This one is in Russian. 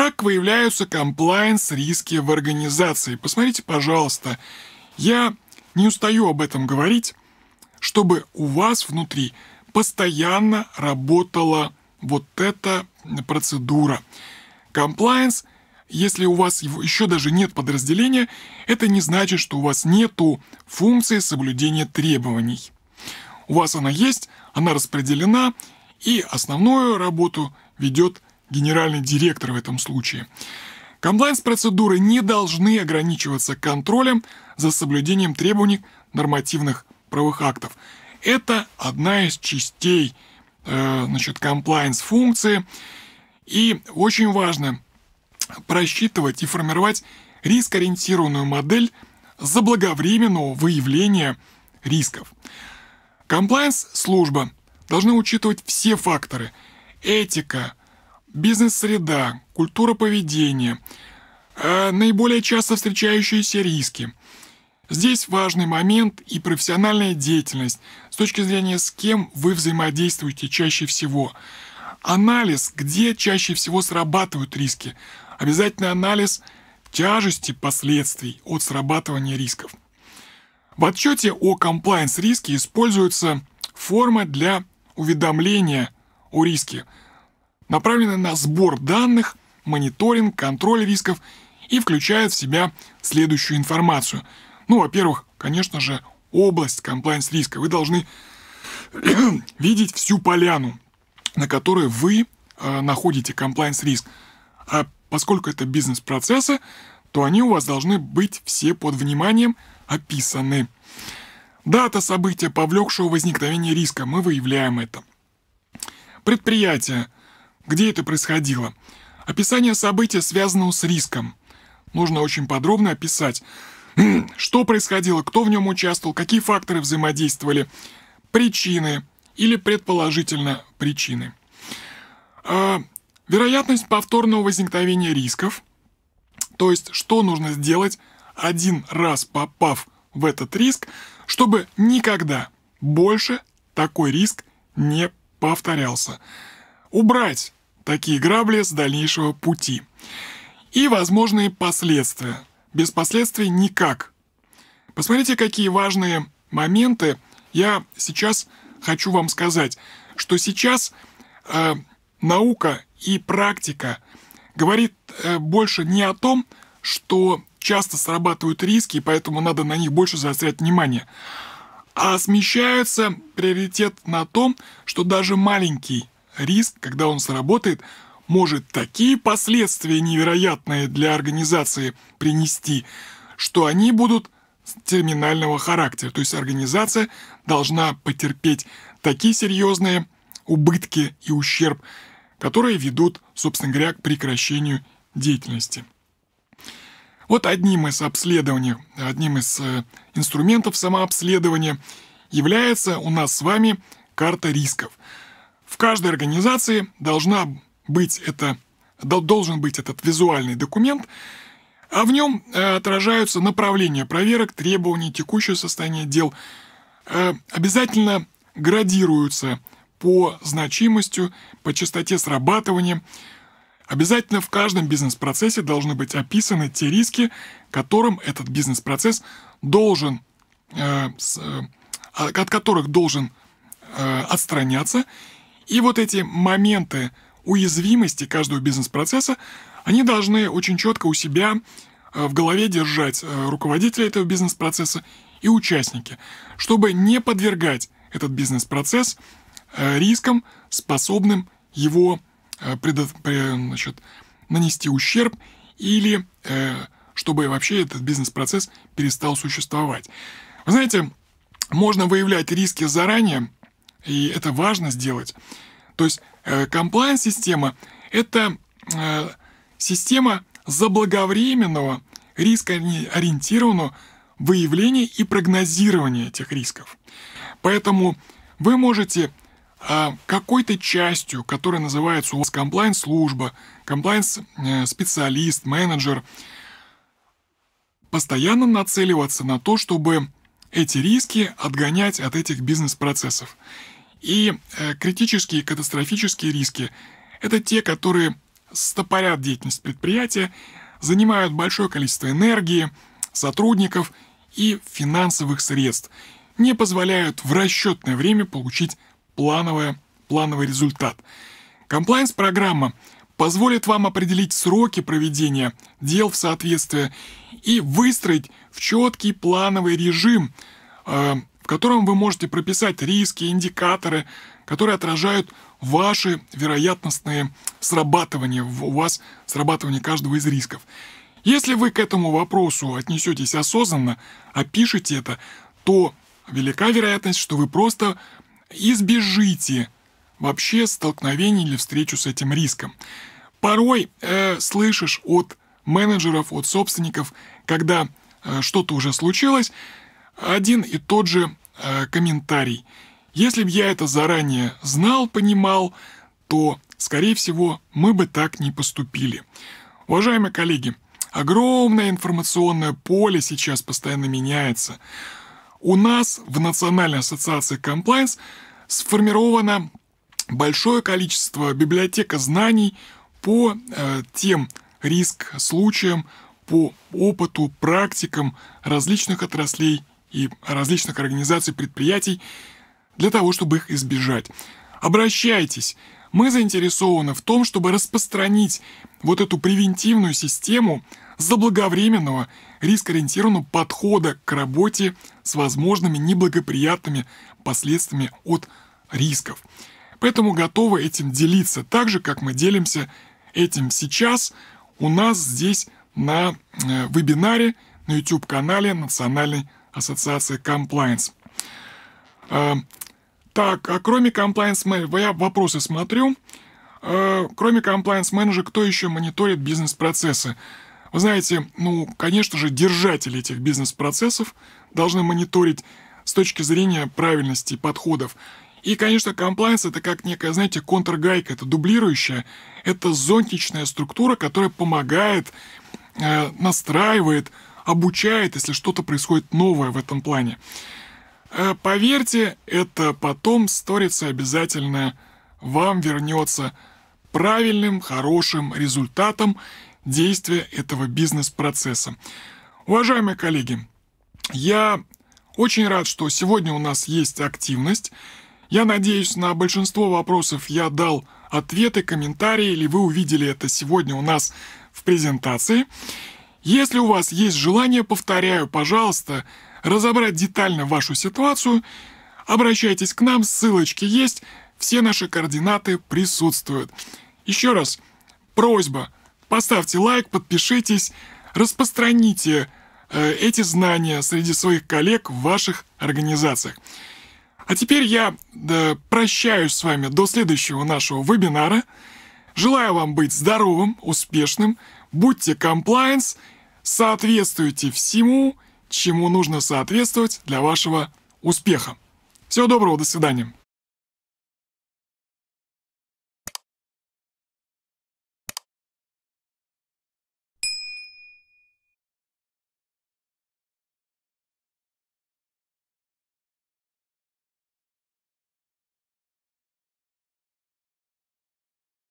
Как выявляются комплайенс-риски в организации? Посмотрите, пожалуйста. Я не устаю об этом говорить, чтобы у вас внутри постоянно работала вот эта процедура. Комплайенс, если у вас еще даже нет подразделения, это не значит, что у вас нету функции соблюдения требований. У вас она есть, она распределена, и основную работу ведет генеральный директор в этом случае. Комплайнс-процедуры не должны ограничиваться контролем за соблюдением требований нормативных правовых актов. Это одна из частей э, значит, комплайнс-функции. И очень важно просчитывать и формировать рискоориентированную модель заблаговременного выявления рисков. Комплайнс-служба должна учитывать все факторы – этика, бизнес-среда, культура поведения, э, наиболее часто встречающиеся риски. Здесь важный момент и профессиональная деятельность с точки зрения, с кем вы взаимодействуете чаще всего. Анализ, где чаще всего срабатывают риски. Обязательно анализ тяжести последствий от срабатывания рисков. В отчете о комплайнс риске используется форма для уведомления о риске – направлены на сбор данных, мониторинг, контроль рисков и включает в себя следующую информацию. Ну, во-первых, конечно же, область комплайнс риска. Вы должны видеть всю поляну, на которой вы э, находите комплайнс риск. А поскольку это бизнес-процессы, то они у вас должны быть все под вниманием описаны. Дата события, повлекшего возникновение риска, мы выявляем это. Предприятие – где это происходило. Описание события, связанного с риском. Нужно очень подробно описать, что происходило, кто в нем участвовал, какие факторы взаимодействовали, причины или предположительно причины. А, вероятность повторного возникновения рисков, то есть что нужно сделать один раз попав в этот риск, чтобы никогда больше такой риск не повторялся убрать такие грабли с дальнейшего пути. И возможные последствия. Без последствий никак. Посмотрите, какие важные моменты я сейчас хочу вам сказать, что сейчас э, наука и практика говорит э, больше не о том, что часто срабатывают риски, и поэтому надо на них больше заострять внимание, а смещается приоритет на том, что даже маленький риск, когда он сработает, может такие последствия невероятные для организации принести, что они будут терминального характера. То есть организация должна потерпеть такие серьезные убытки и ущерб, которые ведут, собственно говоря, к прекращению деятельности. Вот одним из обследований, одним из э, инструментов самообследования является у нас с вами карта рисков – в каждой организации должна быть это, должен быть этот визуальный документ, а в нем э, отражаются направления проверок, требования, текущее состояние дел. Э, обязательно градируются по значимости, по частоте срабатывания. Обязательно в каждом бизнес-процессе должны быть описаны те риски, которым этот бизнес-процесс должен, э, от которых должен отстраняться и вот эти моменты уязвимости каждого бизнес-процесса, они должны очень четко у себя э, в голове держать э, руководители этого бизнес-процесса и участники, чтобы не подвергать этот бизнес-процесс э, рискам, способным его предо... значит, нанести ущерб или чтобы вообще этот бизнес-процесс перестал существовать. Вы знаете, можно выявлять риски заранее, и это важно сделать. То есть комплайн-система э, – это э, система заблаговременного рискоориентированного выявления и прогнозирования этих рисков. Поэтому вы можете э, какой-то частью, которая называется у вас комплайн-служба, комплайн-специалист, менеджер, постоянно нацеливаться на то, чтобы эти риски отгонять от этих бизнес-процессов. И э, критические катастрофические риски – это те, которые стопорят деятельность предприятия, занимают большое количество энергии, сотрудников и финансовых средств, не позволяют в расчетное время получить плановое, плановый результат. Комплайнс-программа позволит вам определить сроки проведения дел в соответствии и выстроить в четкий плановый режим, э, котором вы можете прописать риски, индикаторы, которые отражают ваши вероятностные срабатывания, у вас срабатывание каждого из рисков. Если вы к этому вопросу отнесетесь осознанно, опишите это, то велика вероятность, что вы просто избежите вообще столкновений или встречу с этим риском. Порой э, слышишь от менеджеров, от собственников, когда э, что-то уже случилось, один и тот же э, комментарий. Если бы я это заранее знал, понимал, то, скорее всего, мы бы так не поступили. Уважаемые коллеги, огромное информационное поле сейчас постоянно меняется. У нас в Национальной ассоциации Compliance сформировано большое количество библиотека знаний по э, тем риск случаям, по опыту, практикам различных отраслей и различных организаций, предприятий, для того, чтобы их избежать. Обращайтесь. Мы заинтересованы в том, чтобы распространить вот эту превентивную систему заблаговременного рискоориентированного подхода к работе с возможными неблагоприятными последствиями от рисков. Поэтому готовы этим делиться, так же, как мы делимся этим сейчас у нас здесь на э, вебинаре на YouTube-канале Национальной ассоциации Compliance. Э, так, а кроме Compliance Manager, я вопросы смотрю. Э, кроме Compliance Manager, кто еще мониторит бизнес-процессы? Вы знаете, ну, конечно же, держатели этих бизнес-процессов должны мониторить с точки зрения правильности подходов. И, конечно, комплайнс это как некая, знаете, контргайка, это дублирующая, это зонтичная структура, которая помогает, э, настраивает, обучает, если что-то происходит новое в этом плане. Э, поверьте, это потом сторится обязательно вам вернется правильным, хорошим результатом действия этого бизнес-процесса. Уважаемые коллеги, я очень рад, что сегодня у нас есть активность. Я надеюсь, на большинство вопросов я дал ответы, комментарии, или вы увидели это сегодня у нас в презентации. Если у вас есть желание, повторяю, пожалуйста, разобрать детально вашу ситуацию, обращайтесь к нам, ссылочки есть, все наши координаты присутствуют. Еще раз, просьба, поставьте лайк, подпишитесь, распространите э, эти знания среди своих коллег в ваших организациях. А теперь я да, прощаюсь с вами до следующего нашего вебинара. Желаю вам быть здоровым, успешным, будьте комплайенс, соответствуйте всему, чему нужно соответствовать для вашего успеха. Всего доброго, до свидания.